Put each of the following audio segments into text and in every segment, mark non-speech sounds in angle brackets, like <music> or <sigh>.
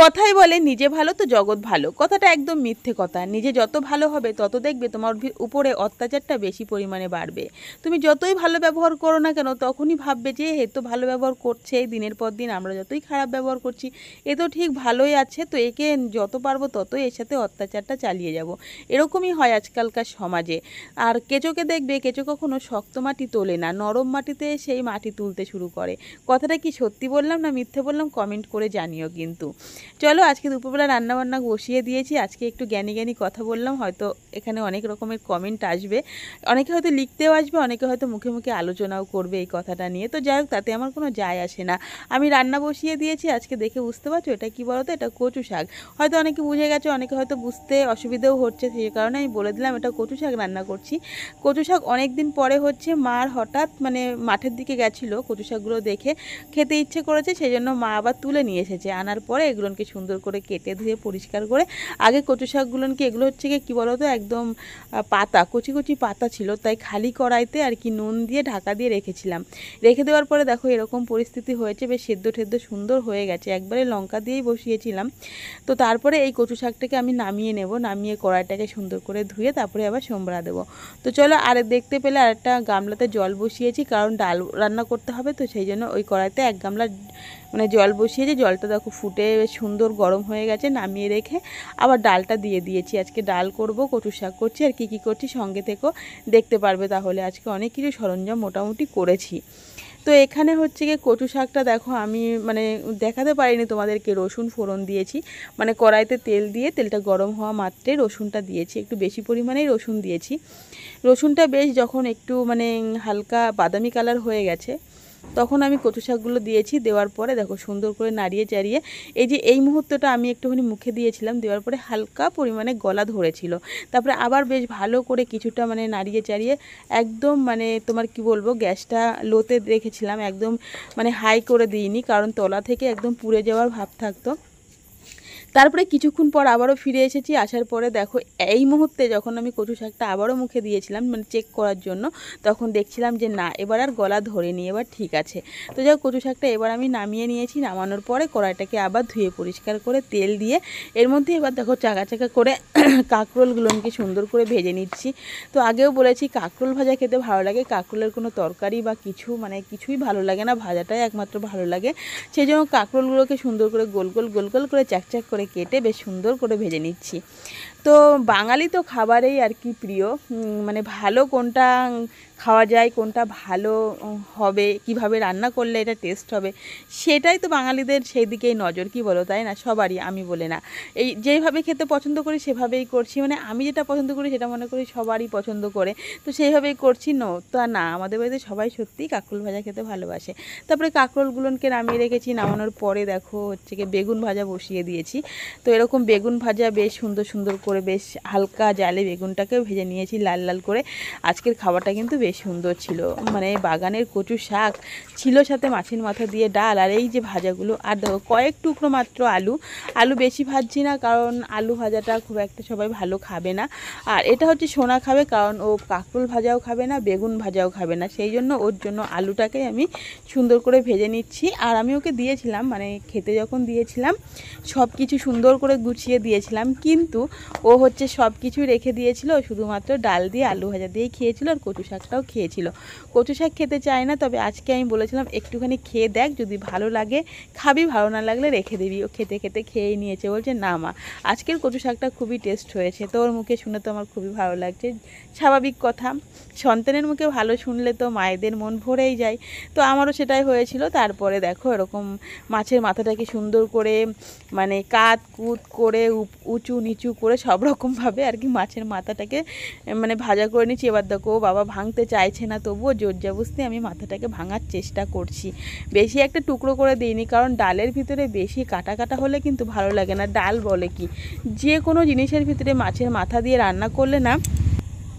কথাই বলে, নিজে ভালো তো জগৎ ভালো। কথাটা একদম মিথ্যে কথা। নিজে যত ভালো হবে, তত দেখবে তোমার উপরে অত্যাচারটা বেশি পরিমাণে বাড়বে। তুমি যতই ভালো ব্যবহার করো না কেন, তখনই ভাববে যে, এ তো ভালো ব্যবহার করছে, দিনের পর দিন আমরা যতই খারাপ ব্যবহার করছি, এ তো ঠিক ভালোই আছে, তো একে যত পারব ততই এর সাথে অত্যাচারটা চালিয়ে যাব। এরকমই হয় আজকালকার সমাজে। আর কেঁচোকে দেখবে কেঁচো কখনো শক্ত মাটি তোলে না, নরম মাটিতে সেই মাটি তুলতে শুরু করে। কথাটা কি সত্যি বললাম না মিথ্যে বললাম, কমেন্ট করে জানিও কিন্তু। চলো আজকে দুপুরবেলা রান্নাবান্না বসিয়ে দিয়েছি। আজকে একটু জ্ঞানী জ্ঞানী কথা বললাম, হয়তো এখানে অনেক রকমের কমেন্ট আসবে। অনেকে হয়তো লিখতেও আসবে, অনেকে হয়তো মুখে মুখে আলোচনাও করবে এই কথাটা নিয়ে। তো যাই হোক, তাতে আমার কোনো যায় আসে না। আমি রান্না বসিয়ে দিয়েছি, আজকে দেখে বুঝতে পারছ এটা কি বলো তো এটা কচু শাক। হয়তো অনেকে বুঝে গেছে, অনেকে হয়তো বুঝতে অসুবিধেও হচ্ছে, সেই কারণে আমি বলে দিলাম এটা কচু শাক রান্না করছি। কচু শাক অনেক দিন পরে হচ্ছে, মার হঠাৎ মানে মাঠের দিকে গেছিল কচু শাকগুলো দেখে। খেতে ইচ্ছে করেছে সেই জন্য মা আবার তুলে নিয়ে এসেছে। আনার পরে এগুলোকে সুন্দর করে কেটে ধুয়ে পরিষ্কার করে, আগে কচু শাকগুলোকে এগুলো হচ্ছে কী বলো তো একদম পাতা, কচি কচি পাতা ছিল, তাই খালি কড়াইতে আর কি নুন দিয়ে ঢাকা দিয়ে রেখেছিলাম। রেখে দেওয়ার পরে দেখো এরকম পরিস্থিতি হয়েছে, বেশ সেদ্ধ টেদ্ধ সুন্দর হয়ে গেছে, একবারে লঙ্কা দিয়েই বসিয়েছিলাম। তো তারপরে এই কচু শাকটাকে আমি নামিয়ে নেব, নামিয়ে কড়াইটাকে সুন্দর করে ধুয়ে তারপরে আবার সোমরা দেবো। তো চলো আর দেখতে পেলে আরেকটা গামলাতে জল বসিয়েছি, কারণ ডাল রান্না করতে হবে, তো সেই জন্য ওই কড়াইতে এক গামলা মানে জল বসিয়েছি জলটা দেখো ফুটে সুন্দর গরম হয়ে গেছে, নামিয়ে রেখে আবার ডালটা দিয়ে দিয়েছি। আজকে ডাল করব কচু শাক করছি আর কি কি করছি সঙ্গে থেকেও দেখতে পারবে তাহলে। আজকে অনেক কিছু সরঞ্জাম মোটামুটি করেছি। তো এখানে হচ্ছে গিয়ে কচু শাকটা দেখো আমি মানে দেখাতে পারিনি তোমাদেরকে, রসুন ফোড়ন দিয়েছি। মানে কড়াইতে তেল দিয়ে তেলটা গরম হওয়া মাত্রে রসুনটা দিয়েছি, একটু বেশি পরিমাণেই রসুন দিয়েছি। রসুনটা বেশ যখন একটু মানে হালকা বাদামি কালার হয়ে গেছে তখন আমি কচু শাকগুলো দিয়েছি, দেওয়ার পরে দেখো সুন্দর করে নাড়িয়ে চাড়িয়ে, এই যে এই মুহূর্তটা আমি একটুখানি মুখে দিয়েছিলাম, দেওয়ার পরে হালকা পরিমাণে গলা ধরেছিল। তারপরে আবার বেশ ভালো করে কিছুটা মানে নাড়িয়ে চাড়িয়ে একদম মানে তোমার কি বলব, গ্যাসটা লোতে রেখেছিলাম, একদম মানে হাই করে দিইনি, কারণ তলা থেকে একদম পুড়ে যাওয়ার ভাব থাকতো। তারপরে কিছুক্ষণ পর আবারও ফিরে এসেছি, আসার পরে দেখো এই মুহূর্তে যখন আমি কচু শাকটা আবারও মুখে দিয়েছিলাম মানে চেক করার জন্য, তখন দেখছিলাম যে না, এবার আর গলা ধরে ধরেনি, এবার ঠিক আছে। তো যাই কচু শাকটা এবার আমি নামিয়ে নিয়েছি, নামানোর পরে কড়াইটাকে আবার ধুয়ে পরিষ্কার করে তেল দিয়ে, এর মধ্যে এবার দেখো চাকা চাকা করে <coughs> কাঁকরোলগুলোকে সুন্দর করে ভেজে নিচ্ছি। তো আগেও বলেছি, কাঁকরোল ভাজা খেতে ভালো লাগে, কাঁকরোলের কোনো তরকারি বা কিছু মানে কিছুই ভালো লাগে না, ভাজাটাই একমাত্র ভালো লাগে। সেই জন্য কাঁকরোলগুলোকে সুন্দর করে গোল গোল গোল গোল করে চাকচাক করে কেটে বেশ সুন্দর করে ভেজে নিচ্ছি। তো বাঙালি তো খাবারেই আর কি প্রিয়। মানে ভালো কোনটা খাওয়া যায়, কোনটা ভালো হবে, কীভাবে রান্না করলে এটা টেস্ট হবে, সেটাই তো বাঙালিদের সেই দিকেই নজর, কি বলো, তাই না? সবারই, আমি বলে না। এই যেভাবে খেতে পছন্দ করি, সেভাবেই করছি। মানে আমি যেটা পছন্দ করি, সেটা মনে করি সবারই পছন্দ করে। তো সেইভাবেই করছি, নো, তা না, আমাদের বাড়িতে সবাই সত্যিই কাঁকরোল ভাজা খেতে ভালোবাসে। তারপরে কাঁকরোলগুলোকে নামিয়ে রেখেছি, নামানোর পরে দেখো, হচ্ছে কি বেগুন ভাজা বসিয়ে দিয়েছি। তো এরকম বেগুন ভাজা বেশ সুন্দর সুন্দর করে বেশ হালকা জালে বেগুনটাকেও ভেজে নিয়েছি লাল লাল করে। আজকের খাবারটা কিন্তু বেশ সুন্দর ছিল। মানে বাগানের কচু শাক ছিল সাথে মাছের মাথা দিয়ে ডাল আর এই যে ভাজাগুলো। আর দেখো, কয়েক টুকরো মাত্র আলু। আলু বেশি ভাজছি না কারণ আলু ভাজাটা খুব একটা সবাই ভালো খাবে না। আর এটা হচ্ছে সোনা খাবে কারণ ও কাঁকরোল ভাজাও খাবে না, বেগুন ভাজাও খাবে না। সেই জন্য ওর জন্য আলুটাকে আমি সুন্দর করে ভেজে নিচ্ছি। আর আমি ওকে দিয়েছিলাম মানে খেতে যখন দিয়েছিলাম সব কিছু সুন্দর করে গুছিয়ে দিয়েছিলাম। কিন্তু ও হচ্ছে সব কিছু রেখে দিয়েছিল, শুধুমাত্র ডাল দিয়ে আলু ভাজা দিয়েই খেয়েছিল আর কচু শাকটাও খেয়েছিল। কচু শাক খেতে চায় না, তবে আজকে আমি বলেছিলাম, একটুখানি খেয়ে দেখ, যদি ভালো লাগে, খাবি, ভালো না লাগলে রেখে দিবি। ও খেতে খেতে খেয়েই নিয়েছে বলছে, না মা, আজকের কচু শাকটা খুবই টেস্ট হয়েছে। তো ওর মুখে শুনে তো আমার খুবই ভালো লাগছে। স্বাভাবিক কথা, সন্তানের মুখে ভালো শুনলে তো মায়েদের মন ভরেই যায়। তো আমারও সেটাই হয়েছিল, তারপরে দেখো এরকম মাছের মাথাটাকে সুন্দর করে মানে কাত কুত করে উঁচু নিচু করে সব রকমভাবে আর কি মাছের মাথাটাকে মানে ভাজা করে নিচ্ছি। এবার দেখো, বাবা ভাঙতে চাইছে না, তবুও জোর জবস্তি আমি মাথাটাকে ভাঙার চেষ্টা করছি। বেশি একটা টুকরো করে দিইনি, কারণ ডালের ভিতরে বেশি কাটা কাটা হলে কিন্তু ভালো লাগে না। ডাল বলে কি? যে কোনো জিনিসের ভিতরে মাছের মাথা দিয়ে রান্না করলে না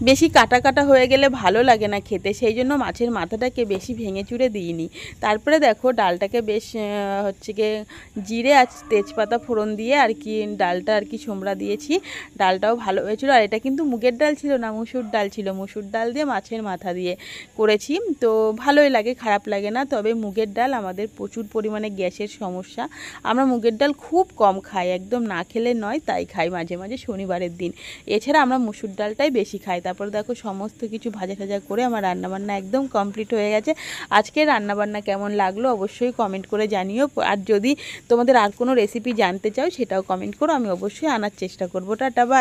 বেশি কাটা কাটা হয়ে গেলে ভালো লাগে না খেতে, সেই জন্য মাছের মাথাটাকে বেশি ভেঙে চুড়ে দিইনি। তারপরে দেখো ডালটাকে বেশ হচ্ছে গিয়ে জিরে আর তেজপাতা ফোড়ন দিয়ে আর কি ডালটা আর কি সোমরা দিয়েছি। ডালটাও ভালো হয়েছিল। আর এটা কিন্তু মুগের ডাল ছিল না, মুসুর ডাল ছিল। মুসুর ডাল দিয়ে মাছের মাথা দিয়ে করেছি। তো ভালোই লাগে, খারাপ লাগে না। তবে মুগের ডাল আমাদের প্রচুর পরিমাণে গ্যাসের সমস্যা। আমরা মুগের ডাল খুব কম খাই, একদম না খেলে নয়, তাই খাই মাঝে মাঝে শনিবারের দিন। এছাড়া আমরা মুসুর ডালটাই বেশি খাই। তারপর দেখো সমস্ত কিছু ভাজা টাজা করে আমার রান্নাবান্না একদম কমপ্লিট হয়ে গেছে। আজকে রান্নাবান্না কেমন লাগল অবশ্যই কমেন্ট করে জানিও। আর যদি তোমাদের আর কোনো রেসিপি জানতে চাও, সেটাও কমেন্ট করো, আমি অবশ্যই আনার চেষ্টা করব। Tata bye